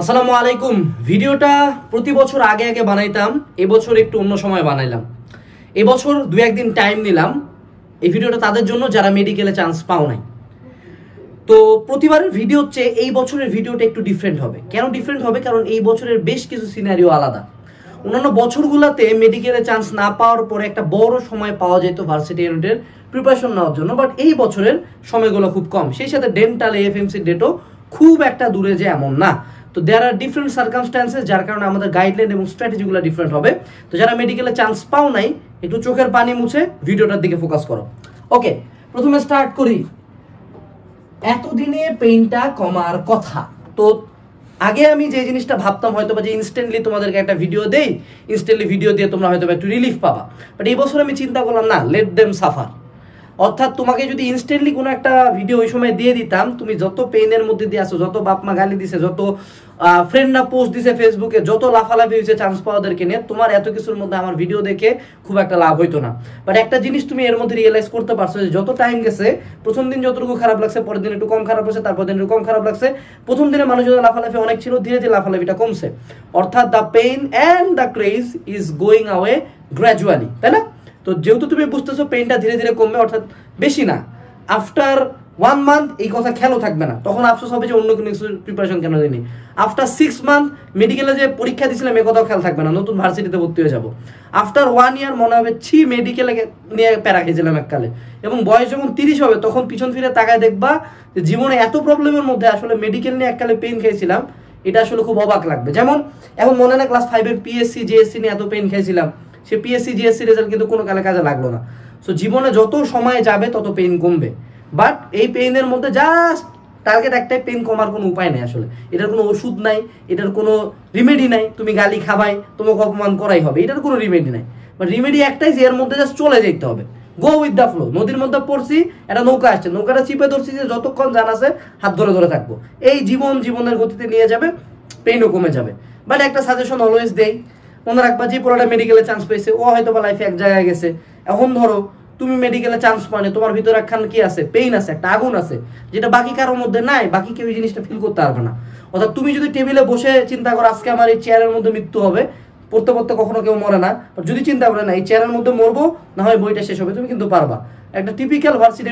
আসসালামু আলাইকুম। ভিডিওটা প্রতি বছর আগে আগে বানাইতাম, এবছর একটু অন্য সময় বানাইলাম। এবছর দু একদিন টাইম নিলাম। এই ভিডিওটা তাদের জন্য যারা মেডিকেলে চান্স পাও নাই। তো প্রতিবারের ভিডিও হচ্ছে এই বছরের ভিডিওটা একটু ডিফারেন্ট হবে। কেন ডিফারেন্ট হবে? কারণ এই বছরের বেশ কিছু সিনারিও আলাদা। অন্যান্য বছরগুলোতে মেডিকেলে চান্স না পাওয়ার পরে একটা বড় সময় পাওয়া যেত ভার্সিটি ইউনিটের প্রিপারেশন নেওয়ার জন্য। বাট এই বছরের সময়গুলো খুব কম। সেই সাথে ডেন্টাল এএফএমসি ডেটও খুব একটা দূরে যে এমন না। তো দেয়ার আর ডিফারেন্ট সার্কামস্ট্যান্সেস যার কারণে আমাদের গাইডলাইন এবং স্ট্র্যাটেজিগুলো ডিফারেন্ট হবে। তো যারা মেডিকেলে চান্স পাও নাই, একটু চোখের পানি মুছে ভিডিওটার দিকে ফোকাস করো। ওকে প্রথমে স্টার্ট করি। এতদিনে পেইনটা কমার কথা। তো আগে আমি যে জিনিসটা ভাবতাম হয়তো বা যে ইনস্ট্যান্টলি তোমাদেরকে একটা ভিডিও দেই ইনস্ট্যান্টলি ভিডিও দিয়ে তোমরা হয়তো একটু রিলিফ পাবা। বাট এই বছর আমি চিন্তা করলাম, না লেট দেম সাফার অর্থাৎ তোমাকে যদি ইনস্ট্যান্টলি কোনো একটা ভিডিও ওই সময় দিয়ে দিতাম, তুমি যত পেইনের মধ্যে দিয়ে আসো, যত বাপ মা গালি দিছে, যত ফ্রেন্ডরা পোস্ট দিছে ফেসবুকে যত লাফালাফি হয়েছে চান্স পাওয়াদেরকে নিয়ে, তোমার এত কিছুর মধ্যে আমার ভিডিও দেখে খুব একটা লাভ হইতো না। বাট একটা জিনিস তুমি এর মধ্যে রিয়েলাইজ করতে পারছ যে যত টাইম গেছে, প্রথম দিন যতটুকু খারাপ লাগছে, পরের দিন একটু কম খারাপ লাগছে তারপর দিন একটু কম খারাপ লাগছে, প্রথম দিনে মানুষের লাফালাফি অনেক ছিল, ধীরে ধীরে লাফালাফিটা কমছে। অর্থাৎ the pain and the craze is going away gradually তাই না? তো যেহেতু তুমি বুঝতেছো পেইনটা ধীরে ধীরে কমবে, অর্থাৎ বেশি না আফটার ওয়ান মান্থ এই কথা খেয়ালও থাকবে না। তখন আফসোস হবে যে অন্য কোনো প্রিপারেশন কেন দিইনি আফটার সিক্স মান্থ মেডিকেলে যে পরীক্ষা দিয়েছিলাম, এ কথাও খেয়াল থাকবে না, নতুন ভার্সিটিতে ভর্তি হয়ে যাব। আফটার ওয়ান ইয়ার মনে হবে, ছি মেডিকেলে নিয়ে প্যারা খেয়েছিলাম এককালে। এবং বয়স যখন তিরিশ হবে, তখন পিছন ফিরে তাকায় দেখবা যে জীবনে এত প্রবলেমের মধ্যে আসলে মেডিকেল নিয়ে এককালে পেন খেয়েছিলাম, এটা আসলে খুব অবাক লাগবে। যেমন, এখন মনে না ক্লাস ফাইভের পিএসসি জিএসসি নিয়ে এত পেন খেয়েছিলাম। সে পিএসসি জিএসসি রেজাল্ট কিন্তু কোনো কালে কাজে লাগল না। সো জীবনে যত সময় যাবে, তত পেইন কমবে। বাট এই পেইনের মধ্যে জাস্ট টার্গেট একটাই পেন কমার কোনো উপায় নেই আসলে। এটার কোনো ওষুধ নাই, এটার কোনো রিমেডি নাই। তুমি গালি খাবাই, তোমাকে অপমান করাই হবে, এটার কোনো রিমেডি নাই। বাট রিমেডি একটাই যে এর মধ্যে জাস্ট চলে যেতে হবে। গো উইথ দ্য ফ্লো নদীর মধ্যে পড়ছি, একটা নৌকা আসছে। নৌকাটা চিপে ধরছি যে যতক্ষণ জান আছে, হাত ধরে ধরে থাকব। এই জীবন জীবনের গতিতে নিয়ে যাবে পেইনও কমে যাবে। বাট একটা সাজেশন অলওয়েজ দেই মনে রাখবা যে পোলাটা মেডিকেলে চান্স পেয়েছে, ও হয়তো বা লাইফে এক জায়গায় গেছে। এখন ধরো, তুমি মেডিকেলে চান্স পাওনি, তোমার ভিতরে একখান কি আছে? পেইন আছে, একটা আগুন আছে, যেটা বাকি কারোর মধ্যে নাই, বাকি কেউ এই জিনিসটা ফিল করতে পারবে না। অর্থাৎ তুমি যদি টেবিলে বসে চিন্তা করো, আজকে আমার এই চেয়ারের মধ্যে মৃত্যু হবে, পড়তে পড়তে কখনো কেউ মরে না যদি চিন্তা করে, না, এই চেয়ারের মধ্যে মরবো, না হয় বইটা শেষ হবে, তুমি কিন্তু পারবা। একটা টিপিক্যাল ভার্সিটি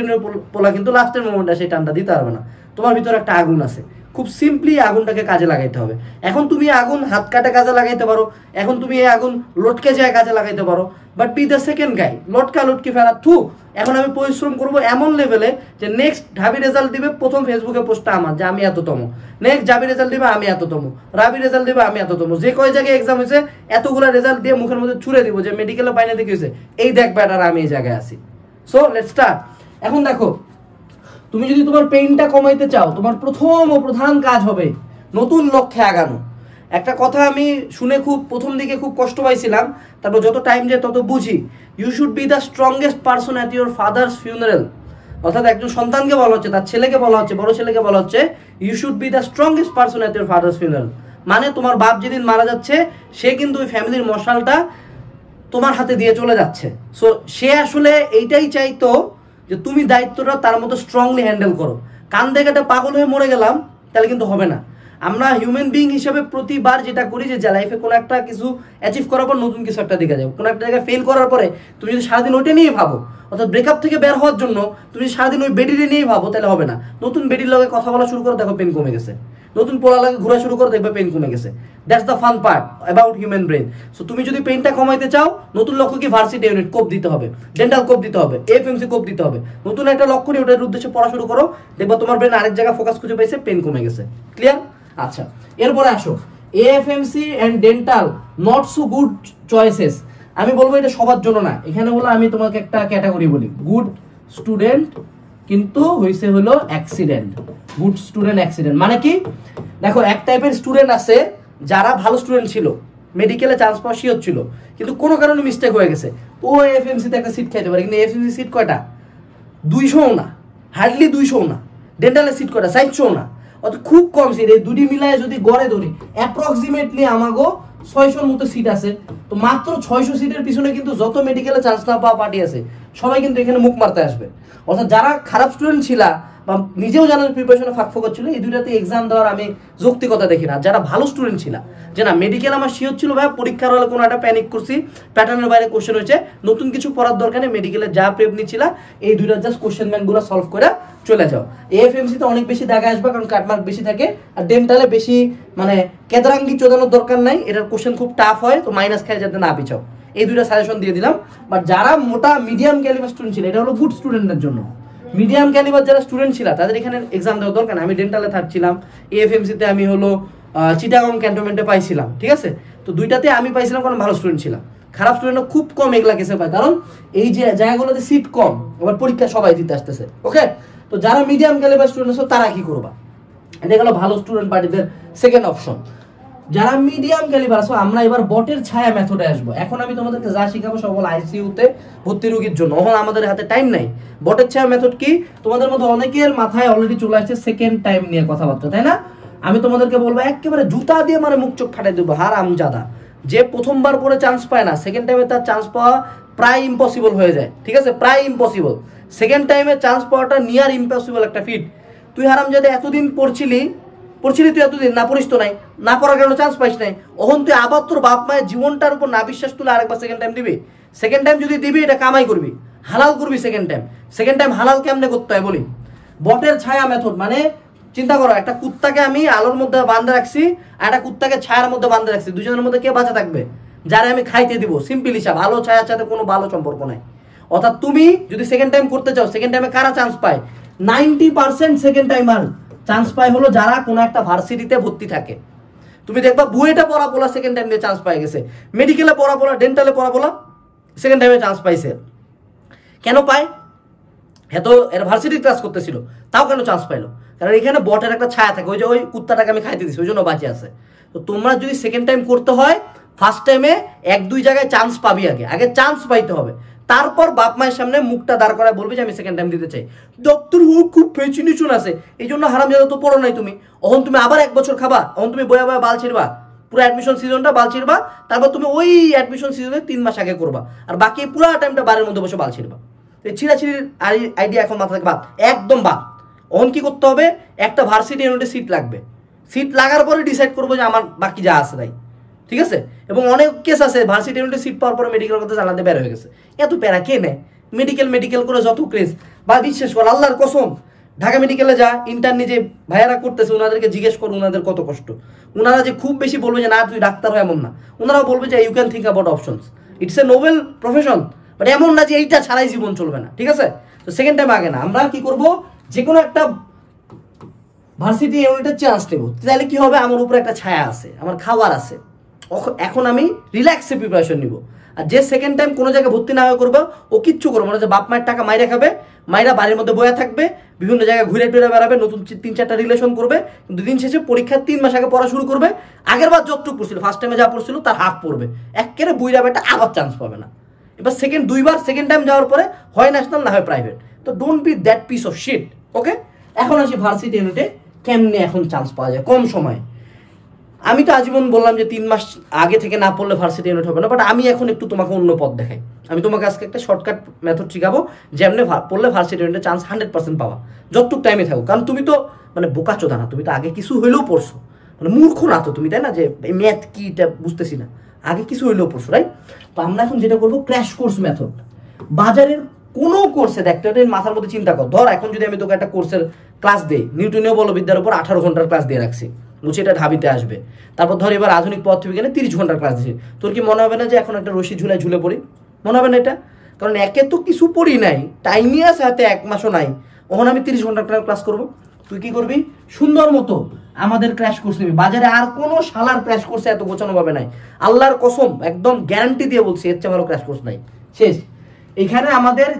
পোলা কিন্তু লাস্টের মোমেন্টে সেই টানটা দিতে পারবে না। তোমার ভিতরে একটা আগুন আছে। খুব সিম্পলি আগুনটাকে কাজে লাগাইতে হবে। এখন তুমি আগুন হাত কাটে কাজে লাগাইতে পারো, এখন তুমি এই আগুন লটকে যায় কাজে লাগাইতে পারো but be the second guy লটকা লটকি ফেলা, থু, এখন আমি পরিশ্রম করব এমন লেভেলে যে নেক্সট ঢাবি রেজাল্ট দিবে, প্রথম ফেসবুকে পোস্টটা আমার, যে আমি এততম। নেক্সট জাবি রেজাল্ট দিবে, আমি এততম। রাবি রেজাল্ট দিবে, আমি এততম। যে কয় জায়গায় এক্সাম হয়েছে, এতগুলো রেজাল্ট দিয়ে মুখের মধ্যে ছুড়ে দিব যে মেডিকেলে বাইনে দেখে হয়েছে? এই দেখ ব্যাটার আমি এই জায়গায় আছি। সো লেট স্টার্ট এখন দেখো তুমি যদি তোমার পেইনটা কমাইতে চাও, তোমার প্রথম ও প্রধান কাজ হবে নতুন লক্ষ্যে আগানো। একটা কথা আমি শুনে খুব প্রথম দিকে খুব কষ্ট পাইছিলাম, তারপর যত টাইম যায় তত বুঝি। You should be the strongest person at your father's funeral অর্থাৎ একজন সন্তানকে বলা হচ্ছে, তার ছেলেকে বলা হচ্ছে, বড় ছেলেকে বলা হচ্ছে you should be the strongest person at your father's funeral মানে তোমার বাপ যেদিন মারা যাচ্ছে, সে কিন্তু ওই ফ্যামিলির মশালটা তোমার হাতে দিয়ে চলে যাচ্ছে। সো সে আসলে এইটাই চাইতো যে তুমি দায়িত্বটা তার মতো স্ট্রংলি হ্যান্ডেল করো। কান দেখাটা পাগল হয়ে মরে গেলাম, তাহলে কিন্তু হবে না। আমরা হিউম্যান বিং হিসেবে প্রতিবার যেটা করি যে লাইফে কোনো একটা কিছু অ্যাচিভ করার পর নতুন কিছু একটা দিকে যাব। কোনো একটা জায়গায় ফেল করার পরে তুমি যদি সারাদিন ওইটা নিয়ে ভাবো, অর্থাৎ ব্রেকআপ থেকে বের হওয়ার জন্য তুমি সারাদিন ওই বেডিটা নিয়েই ভাবো, তাহলে হবে না। নতুন বেডির লগে কথা বলা শুরু করো, দেখো পেন কমে গেছে। নতুন পড়া লাগে, ঘোরা শুরু করো, দেখবে পেন কমে গেছে। That's the fun part about human brain so তুমি যদি পেনটা কমাইতে চাও, নতুন লক্ষ্য কি ভার্সিটি ইউনিট কোপ দিতে হবে। ডেন্টাল কোপ দিতে হবে এফএমসি কোপ দিতে হবে। নতুন একটা লক্ষ্য নিয়ে ওটার উদ্দেশ্যে পড়া শুরু করো, দেখবা তোমার ব্রেন আরেক জায়গায় ফোকাস খুঁজে পাইছে পেন কমে গেছে। ক্লিয়ার আচ্ছা এরপরে আসো। AFMC and dental not so good choices আমি বলব এটা সবার জন্য না। এখানে হলো আমি তোমাকে একটা ক্যাটাগরি বলি। গুড স্টুডেন্ট কিন্তু হয়েছে হলো অ্যাক্সিডেন্ট গুড স্টুডেন্ট অ্যাক্সিডেন্ট মানে কি? দেখো, এক টাইপের স্টুডেন্ট আছে, যারা ভালো স্টুডেন্ট ছিল মেডিকেলে চান্স পাওয়া শিওর ছিল, কিন্তু কোনো কারণে মিস্টেক হয়ে গেছে। ও এফএমসিতে একটা সিট খাইতে পারে, কিন্তু এফএমসি সিট কয়টা? দুইশোও না হার্ডলি দুইশোও না ডেন্টালের সিট কয়টা? সাইডশোও না। অত খুব কম সিট এই দুটি মিলায় যদি গড়ে ধরি অ্যাপ্রক্সিমেটলি আমাগো ছয়শোর মতো সিট আছে। তো মাত্র ছয়শো সিটের পিছনে কিন্তু যত মেডিকেলে চান্স না পাওয়া পার্টি আছে, সবাই কিন্তু এখানে মুখ মারতে আসবে। অর্থাৎ যারা খারাপ স্টুডেন্ট ছিলা বা নিজেও জানার প্রিপারেশনে ফাঁক ফোকর ছিল, এই দুইটাতে এক্সাম দেওয়ার আমি যৌক্তিকতা দেখি না। যারা ভালো স্টুডেন্ট ছিল, যে না মেডিকেল আমার শিওর ছিল ভাই, পরীক্ষার হলে কোনো একটা প্যানিক করছি প্যাটার্নের বাইরে কোশ্চেন হয়েছে, নতুন কিছু পড়ার দরকার নেই মেডিকেলে যা প্রেপ নিচ্ছিল, এই দুইটা জাস্ট কোশ্চেন ব্যাংকগুলো সলভ করে চলে যাও। এফ এএফএমসি তে অনেক বেশি দেখা আসবে, কারণ কাটমার্ক বেশি থাকে, আর ডেন্টালে বেশি মানে কেদারাঙ্গি চোদানোর দরকার নাই, এটার কোশ্চেন খুব টাফ হয়, তো মাইনাস খেয়ে যাতে না পিছাও। এই দুইটা সাজেশন দিয়ে দিলাম বাট যারা মোটা মিডিয়াম ক্যালিবার স্টুডেন্ট ছিল, এটা হলো গুড স্টুডেন্টদের জন্য। মিডিয়াম ক্যালিবার যারা স্টুডেন্ট ছিল, তাদের এখানে এক্সাম দেওয়ার দরকার আমি ডেন্টালে থাকছিলাম এএফএমসি তে আমি হলো চিটাগং ক্যান্টনমেন্টে পাইছিলাম, ঠিক আছে? তো দুইটাতে আমি পাইছিলাম কারণ ভালো স্টুডেন্ট ছিলাম। খারাপ স্টুডেন্ট খুব কম এগুলা কেসে পায়। কারণ এই যে জায়গাগুলোতে সিট কম, আবার পরীক্ষা সবাই দিতে আসতেছে ওকে তো যারা মিডিয়াম ক্যালিবার স্টুডেন্ট তারা কি করবা? এটা গেল ভালো স্টুডেন্ট পার্টিদের সেকেন্ড অপশন যারা মিডিয়াম ক্যালিবার আছো আমরা এবার বটের ছায়া মেথডে আসব। এখন আমি তোমাদেরকে যা শিখাবো সব হলো আইসিইউতে ভর্তি রোগীর জন্য। এখন আমাদের হাতে টাইম নাই। বটের ছায়া মেথড কি? তোমাদের মধ্যে অনেকের মাথায় অলরেডি চলে আসছে সেকেন্ড টাইম নিয়ে কথাবার্তা, তাই না? আমি তোমাদেরকে বলব, একেবারে জুতা দিয়ে মানে মুখ চোখ ফাটাই দেবো হার আমজাদা যে প্রথমবার পরে চান্স পায় না সেকেন্ড টাইমে তার চান্স পাওয়া প্রায় ইম্পসিবল হয়ে যায়। ঠিক আছে? প্রায় ইম্পসিবল সেকেন্ড টাইমে চান্স পাওয়াটা নিয়ার ইম্পসিবল একটা ফিট তুই হারাম যদি এতদিন পড়ছিলি পড়ছিলি এতদিন, না পড়িস তো নাই, না পড়ার কারণে চান্স পাইস নাই। ওখন তুই আবার তোর বাপ মায়ের জীবনটার উপর না বিশ্বাস তুলে আরেকবার সেকেন্ড টাইম দিবি। সেকেন্ড টাইম যদি দিবি, এটা কামাই করবি। হালাল করবি সেকেন্ড টাইম সেকেন্ড টাইম হালাল কেমনে করতে হয় বলি? বটের ছায়া মেথড মানে চিন্তা করো, একটা কুত্তাকে আমি আলোর মধ্যে বাঁধে রাখছি আর একটা কুত্তাকে ছায়ার মধ্যে বাঁধে রাখছি। দুজনের মধ্যে কে বাঁচা থাকবে? যারা আমি খাইতে দিব। সিম্পল হিসাব, আলো ছায়ার সাথে কোনো ভালো সম্পর্ক নাই। অর্থাৎ তুমি যদি সেকেন্ড টাইম করতে চাও সেকেন্ড টাইমে কারা চান্স পায়? Ninety percent second timer chance পায় হলো যারা কোনো একটা ভার্সিটিতে ভর্তি থাকে। তুমি দেখবা বুয়েটা পড়া বলা সেকেন্ড টাইম দিয়ে চান্স পাই গেছে। মেডিকেলে পড়া বলা ডেন্টালে পড়া বলা সেকেন্ড টাইমে চান্স পাইছে। কেন পায়? এত এর ভার্সিটি ক্লাস করতেছিল, তাও কেন চান্স পাইলো? কারণ এখানে বটের একটা ছায়া থাকে, ওই যে ওই কুত্তাটাকে আমি খাইতে দিছি, ওই জন্য বাঁচে আছে। তো তোমরা যদি সেকেন্ড টাইম করতে হয় ফার্স্ট টাইমে এক, দুই জায়গায় চান্স পাবি আগে। আগে চান্স পাইতে হবে। তারপর বাপ মায়ের সামনে মুখটা দাঁড় করায় বলবে যে, আমি সেকেন্ড টাইম দিতে চাই। ডক্টর হু খুব ফেচিনিচুন আছে। এই জন্য হারাম জাদা তো পড়ো নাই তুমি। অহন তুমি আবার এক বছর খাবা, অহন তুমি বয়া বয়া বাল ছিড়বা। পুরো অ্যাডমিশন সিজনটা বাল ছিড়বা, তারপর তুমি ওই অ্যাডমিশন সিজনে তিন মাস আগে করবা। আর বাকি পুরো টাইমটা বারের মধ্যে বসে বাল ছিড়বা। এই ছিঁড়াছিড়ির আইডিয়া এখন মাথা থেকে বাদ। একদম বাদ। অন কি করতে হবে? একটা ভার্সিটি ইউনিটে সিট লাগবে। সিট লাগার পরে ডিসাইড করব যে, আমার বাকি যা আছে তাই। ঠিক আছে? এবং অনেক কেস আছে ভার্সিটি সিট পাওয়ার পরে মেডিকেল কথা জানাতে বের হয়ে গেছে। এত প্যারা কে নেয়? মেডিকেল মেডিকেল করে যত ক্রেজ বা বিশ্বাস কর, আল্লাহর কসম, ঢাকা মেডিকেলে যা ইন্টারনি যে ভাইয়ারা করতেছে ওনাদেরকে জিজ্ঞেস করো ওনাদের কত কষ্ট। ওনারা যে খুব বেশি বলবে যে, না, তুই ডাক্তার হয় এমন না। ওনারাও বলবে যে you can think about options it's a noble profession but এমন না যে এইটা ছাড়াই জীবন চলবে না, ঠিক আছে? তো সেকেন্ড টাইম আগে না, আমরা কি করব? যে কোনো একটা ভার্সিটি ইউনিটের চান্স নেব তাহলে কি হবে? আমার উপরে একটা ছায়া আছে, আমার খাবার আছে। এখন আমি রিল্যাক্সে প্রিপারেশন নিব। আর যে সেকেন্ড টাইম কোনো জায়গায় ভর্তি না হয়ে করবে, ও কিচ্ছু করব না। যে বাপ মায়ের টাকা মাইরা খাবে মায়েরা বাড়ির মধ্যে বয়ে থাকবে, বিভিন্ন জায়গায় ঘুরে টুরে বেড়াবে, নতুন তিন চারটা রিলেশন করবে, কিন্তু দিন শেষে পরীক্ষার তিন মাস আগে পড়া শুরু করবে। আগের বার যতটুকু পড়ছিল ফার্স্ট টাইমে যা পড়ছিল, তার হাফ পড়বে। একেবারে বুইরা বেটা, আবার চান্স পাবে না। এবার সেকেন্ড দুইবার সেকেন্ড টাইম যাওয়ার পরে হয় ন্যাশনাল না হয় প্রাইভেট তো don't be that piece of shit okay এখন আসি ভার্সিটি ইউনিটে কেমনে এখন চান্স পাওয়া যায়? কম সময়ে। আমি তো আজীবন বললাম যে তিন মাস আগে থেকে না পড়লে ভার্সিটি ইউনিট হবে না বাট আমি এখন একটু তোমাকে অন্য পথ দেখাই। আমি তোমাকে আজকে একটা শর্টকাট মেথড শিখাবো, যেমনি পড়লে ভার্সিটি ইউনিটে চান্স হান্ড্রেড পার্সেন্ট পাওয়া যতটুক টাইমে থাকো কারণ তুমি তো মানে বোকা চোদা না, তুমি তো আগে কিছু হইলেও পড়ছো। মানে মূর্খ না তো তুমি, তাই না? যে ম্যাথ কি এটা বুঝতেছি না। আগে কিছু হইলেও পড়ছো রাইট তো আমরা এখন যেটা করব ক্র্যাশ কোর্স মেথড বাজারের কোনো কোর্সে দেখ তুই একটা মাথার মধ্যে চিন্তা কর। ধর, এখন যদি আমি তোকে একটা কোর্সের ক্লাস দেই নিউটনীয় বলবিদ্যার উপর আঠারো ঘণ্টার ক্লাস দিয়ে রাখছি। বুঝছি এটা ঢাবিতে আসবে। তারপর ধর এবার আধুনিক পথ পদার্থবিজ্ঞানে তিরিশ ঘণ্টার ক্লাস দিচ্ছি তোর কি মনে হবে না যে এখন একটা রশি ঝুলে ঝুলে পড়ি? মনে হবে না এটা? কারণ একে তো কিছু পড়ি নাই টাইমই আছে হাতে এক মাসও নাই। ওখানে আমি তিরিশ ঘণ্টার ক্লাস করব। তুই কি করবি? সুন্দর মতো আমাদের ক্র্যাশ কোর্স নিবি। বাজারে আর কোনো শালার ক্র্যাশ কোর্সে এত গোছানো ভাবে নাই। আল্লাহর কসম, একদম গ্যারান্টি দিয়ে বলছি, এর চেয়ে ভালো ক্র্যাশ কোর্স নাই। শেষ। এখানে আমাদের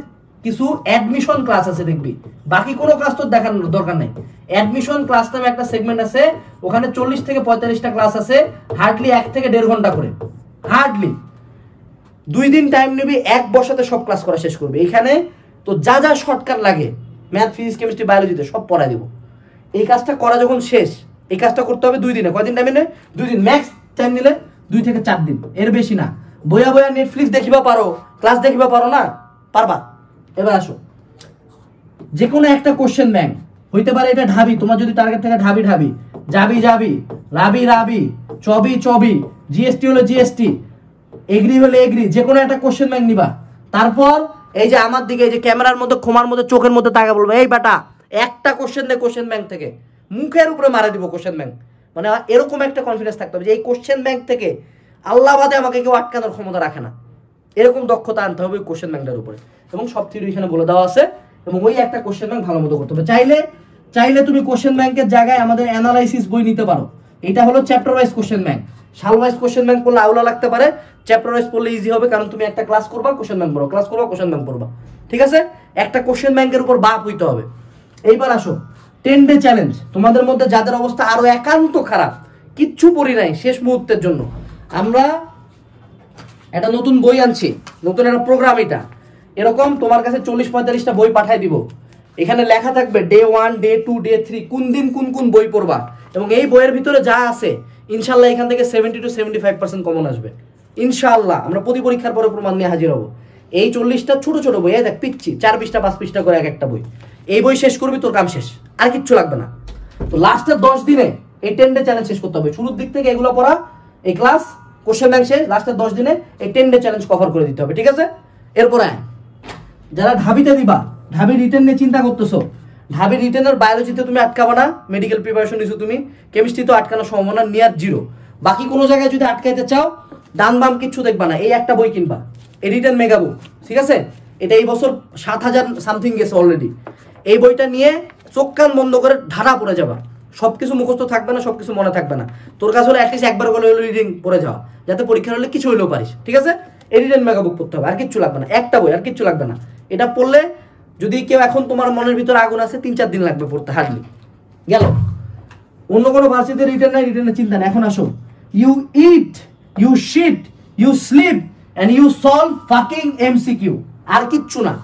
কিছু অ্যাডমিশন ক্লাস আছে দেখবি। বাকি কোনো ক্লাস তোর দেখানোর দরকার নেই। অ্যাডমিশন ক্লাস নামে একটা সেগমেন্ট আছে, ওখানে চল্লিশ থেকে পঁয়তাল্লিশটা ক্লাস আছে হার্ডলি এক থেকে দেড় ঘণ্টা করে। হার্ডলি দুই দিন টাইম নিবি, এক বসাতে সব ক্লাস করা শেষ করবে। এখানে তো যা যা শর্টকাট লাগে ম্যাথ ফিজিক্স কেমিস্ট্রি বায়োলজিতে সব পড়াই দেবো। এই কাজটা করা যখন শেষ, এই কাজটা করতে হবে দুই দিনে। কয়দিন টাইম নিলে? দুই দিন। ম্যাক্স টাইম নিলে দুই থেকে চার দিন। এর বেশি না। বইয়া বইয়া নেটফ্লিক্স দেখিবা পারো ক্লাস দেখিবা পারো না, পারবা। এবার আসো। যে কোনো একটা কোশ্চেন ব্যাংক হইতে পারে এটা ঢাবি, তোমার যদি টার্গেট থাকে ঢাবি ঢাবি, যাবি যাবি, রাবি রাবি, চবি চবি জিএসটি হলো জিএসটি এগ্রি হলে এগ্রি যে কোনো একটা কোশ্চেন ব্যাংক নিবা। তারপর এই যে আমার দিকে, এই যে ক্যামেরার মধ্যে খোমার মধ্যে, চোখের মধ্যে তাকে বলব, এই বেটা, একটা কোশ্চেন দে কোশ্চেন ব্যাংক থেকে, মুখের উপরে মারা দিব কোশ্চেন ব্যাংক মানে এরকম একটা কনফিডেন্স থাকতে হবে যে এই কোশ্চেন ব্যাংক থেকে আল্লাহ বাদে আমাকে কেউ আটকানোর ক্ষমতা রাখে না। এরকম দক্ষতা আনতে হবে কোশ্চেন ব্যাংকটার উপরে। এবং সব থিওরি এখানে বলে দেওয়া আছে এবং ওই একটা কোশ্চেন ব্যাংক ভালো মতো করতে হবে। চাইলে চাইলে তুমি কোশ্চেন ব্যাংকের জায়গায় আমাদের অ্যানালাইসিস বই নিতে পারো। এটা হলো চ্যাপ্টার ওয়াইজ কোশ্চেন ব্যাংক সাল ওয়াইজ কোশ্চেন ব্যাংক করলে আউলা লাগতে পারে। চ্যাপ্টার ওয়াইজ পড়লে ইজি হবে কারণ তুমি একটা ক্লাস করবা কোশ্চেন ব্যাংক পড়ো। ক্লাস করবা কোশ্চেন ব্যাংক পড়বা। ঠিক আছে? একটা কোশ্চেন ব্যাংকের উপর বাপ হইতে হবে। এইবার আসো। টেন ডে চ্যালেঞ্জ তোমাদের মধ্যে যাদের অবস্থা আরও একান্ত খারাপ, কিচ্ছু পড়ি নাই শেষ মুহূর্তের জন্য। আমরা একটা নতুন বই আনছি। নতুন একটা প্রোগ্রাম এটা। এরকম তোমার কাছে চল্লিশ পঁয়তাল্লিশটা বই পাঠাই দিব। এখানে লেখা থাকবে day one day two day three কোন দিন কোন কোন বই পড়বা। এবং এই বইয়ের ভিতরে যা আছে, ইনশাল্লাহ এখান থেকে seventy two seventy five percent common আসবে। ইনশাল্লাহ, আমরা প্রতি পরীক্ষার পরে প্রমাণ নিয়ে হাজির হব। এই চল্লিশটা ছোট ছোট বই দেখ, পিচ্ছি, চার পৃষ্ঠা, পাঁচ পৃষ্ঠা করে এক একটা বই। এই বই শেষ করবি, তোর কাম শেষ। আর কিচ্ছু লাগবে না। তো লাস্টের দশ দিনে এই টেন ডে চ্যালেঞ্জ শেষ করতে হবে। শুরুর দিক থেকে এগুলো পড়া, এই ক্লাস কোশ্চেন ব্যাংক শেষ, লাস্টের দশ দিনে এই টেন ডে চ্যালেঞ্জ কভার করে দিতে হবে। ঠিক আছে? এরপরে। যারা ঢাবিতে দিবা, ঢাবি রিটেন নিয়ে চিন্তা করতেছো। ঢাবি রিটার্নের বায়োলজিতে তুমি আটকাবা না মেডিকেল প্রিপারেশন নিছো তুমি কেমিস্ট্রিতে আটকানোর সম্ভাবনা নিয়ার জিরো বাকি কোনো জায়গায় যদি আটকাইতে চাও, ডান বাম কিচ্ছু দেখবা না, এই একটা বই কিনবা এই রিটেন মেগা বুক ঠিক আছে? এটা এই বছর সাত হাজার সামথিং গেছে অলরেডি এই বইটা নিয়ে চোখ কান বন্ধ করে ধারা পড়ে যাবা। সবকিছু মুখস্থ থাকবে না, সবকিছু মনে থাকবে না। তোর কাছে হলো অ্যাটলিস্ট একবার করে হলো রিডিং পড়ে যাওয়া, যাতে পরীক্ষা হলে কিছু হইলেও পারিস, ঠিক আছে? এই রিটেন মেগা বুক পড়তে হবে, আর কিচ্ছু লাগবে না, একটা বই, আর কিচ্ছু লাগবে না। এটা পড়লে যদি কেউ এখন তোমার মনের ভিতরে আগুন আছে, তিন চার দিন লাগবে পড়তে হার্ডলি গেল? অন্য কোনো ভার্সিতে রিটার্ন নাই রিটার্নের চিন্তা নেই। এখন আসো। You eat you shit you sleep and you solve fucking MCQ আর কিচ্ছু না।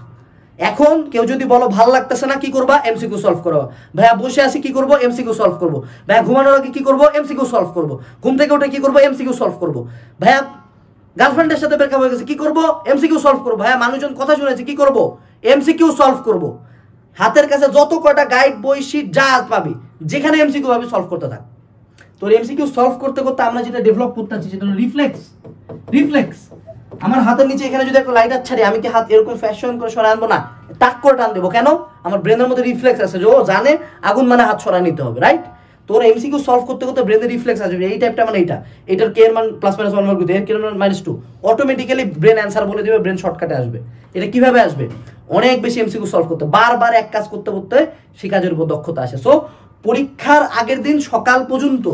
এখন কেউ যদি বলো, ভালো লাগতেছে না, কি করবা? এমসিকিউ সলভ করো। ভাইয়া, বসে আছি, কি করব? এমসিকিউ সলভ করব। ভাইয়া, ঘুমানোর আগে কি করব? এমসিকিউ সলভ করব। ঘুম থেকে উঠে কি করব? এমসিকিউ সলভ করব। ভাইয়া গার্লফ্রেন্ডের সাথে ব্রেকআপ হয়ে গেছে, কি করব? এমসিকিউ সলভ করব। ভাইয়া, মানুষজন কথা শুনেছে, কি করব? এমসিকিউ সলভ করব। হাতের কাছে যত কয়টা গাইড বই শিট যা পাবি, যেখানে এমসিকিউ পাবি সলভ করতে থাক। তোর এমসিকিউ সলভ করতে করতে আমরা যেটা ডেভেলপ করতে চাচ্ছি সেটা হলো রিফ্লেক্স রিফ্লেক্স আমার হাতের নিচে এখানে যদি একটা লাইটার ছাড়ি, আমি কি হাত এরকম ফ্যাশন করে সরাই আনব? না, টাক করে টান দেবো। কেন? আমার ব্রেনের মধ্যে রিফ্লেক্স আছে যে ও জানে, আগুন মানে হাত সরাই নিতে হবে রাইট তোর এমসিকিউ সলভ করতে করতে ব্রেনের রিফ্লেক্স আসবে, এই টাইপটা মানে এইটা। এটার কে এর মান প্লাস মাইনাস ওয়ান মার্ক এর কে এর মান minus two automatically brain answer বলে দেবে ব্রেন শর্টকাটে আসবে। এটা কীভাবে আসবে? অনেক বেশি এমসিকিউ সলভ করতে বারবার এক কাজ করতে করতে সেই কাজের উপর দক্ষতা আসে। সো পরীক্ষার আগের দিন সকাল পর্যন্ত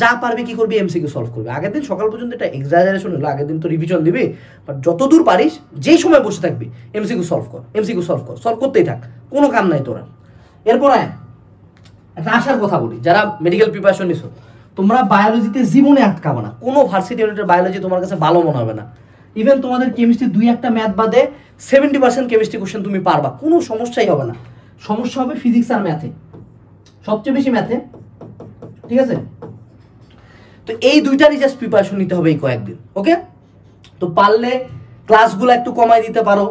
যা পারবি কি করবি এমসিকিউ সলভ করবি। আগের দিন সকাল পর্যন্ত এটা এক্সাজারেশন হলো। আগের দিন তো রিভিশন দিবি। বাট যতদূর পারিস, যেই সময় বসে থাকবি এমসিকিউ সলভ কর। এমসিকিউ সলভ কর। সলভ করতেই থাক। কোনো কাম নাই তোরা এরপর একটা আশার কথা বলি, যারা মেডিকেল প্রিপারেশন নিছো, তোমরা বায়োলজিতে জীবনে আটকাবে না। কোনো ভার্সিটি ইউনিটের বায়োলজি তোমার কাছে ভালো মনে হবে না। ইভেন তোমাদের কেমিস্ট্রি দুই একটা ম্যাথ বাদে সেভেন্টি পার্সেন্ট কেমিস্ট্রি কোশ্চেন তুমি পারবা, কোনো সমস্যাই হবে না। সমস্যা হবে ফিজিক্স আর ম্যাথে সবচেয়ে বেশি ম্যাথে ঠিক আছে? তো এই দুইটারই জাস্ট প্রিপারেশন নিতে হবে এই কয়েকদিন ওকে তো পারলে ক্লাসগুলো একটু কমাই দিতে পারো।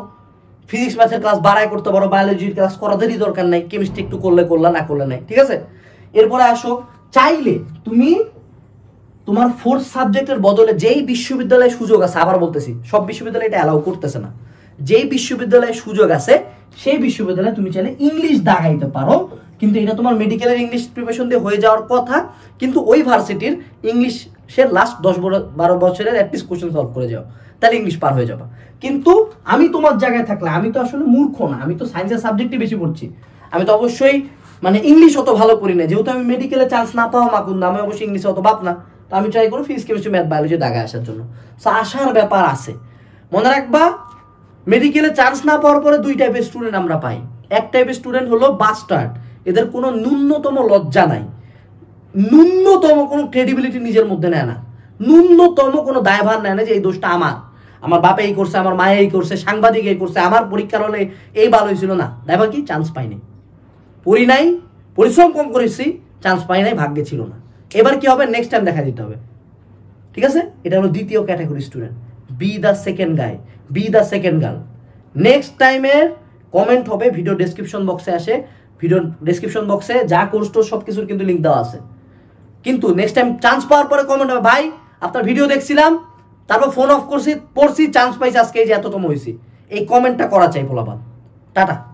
ফিজিক্স ম্যাথের ক্লাস বাড়াই করতে পারো বায়োলজির ক্লাস করাদেরই দরকার নাই কেমিস্ট্রি একটু করলে করলা, না করলে নাই, ঠিক আছে? এরপরে আসো, চাইলে তুমি তোমার ফোর্থ সাবজেক্টের বদলে যেই বিশ্ববিদ্যালয়ে সুযোগ আছে, আবার বলতেছি, সব বিশ্ববিদ্যালয় এটা অ্যালাউ করতেছে না। যেই বিশ্ববিদ্যালয়ে সুযোগ আছে, সেই বিশ্ববিদ্যালয়ে তুমি চাইলে ইংলিশ দাগাইতে পারো, কিন্তু এটা তোমার মেডিকেলের ইংলিশ প্রিপারেশন দিয়ে হয়ে যাওয়ার কথা, কিন্তু ওই ভার্সিটির ইংলিশের লাস্ট দশ বারো বছরের অ্যাটলিস্ট কোশ্চেন সলভ করে যাও। তাহলে ইংলিশ পার হয়ে যাবা। কিন্তু আমি তোমার জায়গায় থাকলে, আমি তো আসলে মূর্খ না, আমি তো সায়েন্সের সাবজেক্টই বেশি পড়ছি। আমি তো অবশ্যই মানে ইংলিশ অত ভালো করি না, যেহেতু আমি মেডিকেলে চান্স না পাওয়া মাকুন না আমি অবশ্যই ইংলিশে অত বাপ না। তো আমি ট্রাই করি ফিজিক্স কেমিস্ট্রি ম্যাথ বায়োলজি দাগায় আসার জন্য। সো আসার ব্যাপার আছে। মনে রাখবা মেডিকেলে চান্স না পাওয়ার পরে দুই টাইপের স্টুডেন্ট আমরা পাই। এক টাইপের স্টুডেন্ট হলো বাস্টার্ড এদের কোনো ন্যূনতম লজ্জা নাই। ন্যূনতম কোনো ক্রেডিবিলিটি নিজের মধ্যে নেয় না। ন্যূনতম কোনো দায়ভার নেয় না যে এই দোষটা আমার। আমার বাপে এই করছে, আমার মায়ে এই করছে, সাংবাদিক এই করছে, আমার পরীক্ষার হলে এই ভালো হয়েছিল না। দায়ভার কি চান্স পাইনি। পড়ি নাই, পরিশ্রম কম করেছি চান্স পাই নাই, ভাগ্যে ছিল না। এবার কি হবে? নেক্সট টাইম দেখা দিতে হবে। ঠিক আছে? এটা হলো দ্বিতীয় category student be the second guy be the second girl next টাইমের কমেন্ট হবে ভিডিও ডেসক্রিপশন বক্সে আসে। ভিডিও ডেসক্রিপশন বক্সে যা কোর্স টোর্স সব কিছুর কিন্তু লিঙ্ক দেওয়া আছে। কিন্তু নেক্সট টাইম চান্স পাওয়ার পরে কমেন্ট হবে, ভাই, আপনার ভিডিও দেখছিলাম তারপর ফোন অফ করছি, পড়ছি চান্স পাইছি আজকে এই যে এততম হয়েছি এই কমেন্টটা করা চাই, পোলাপান। টাটা।